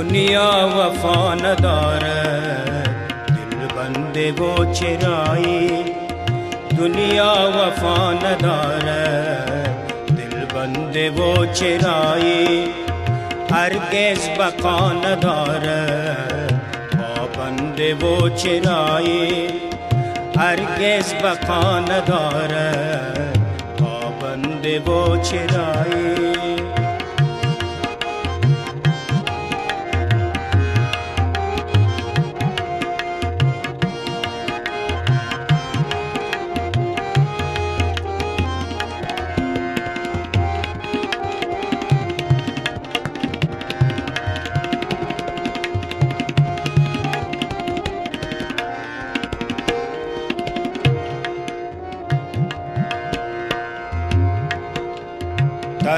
दुनिया वफा न दिल बंदे वो चिराए दुनिया वफा न दिल बंदे वो चिराए हरगिज बका न बंदे वो चिराए हरगिज बका न बंदे वो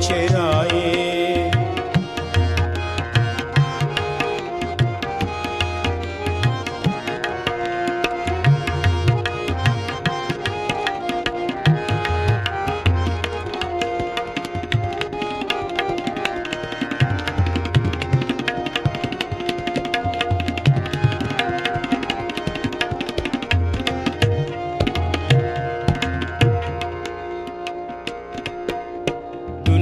Che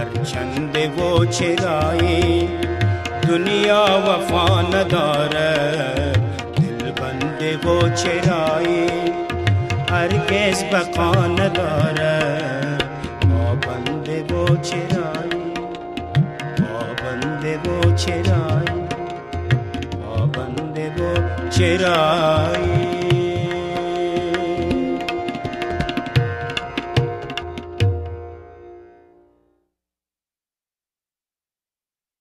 हेज छंद वो चिराए दुनिया वफा नदार दिल बंदे वो चिराए हर केस बका नदार बंदे वो चिराए बंदे वो चिराए बंदे वो चिराए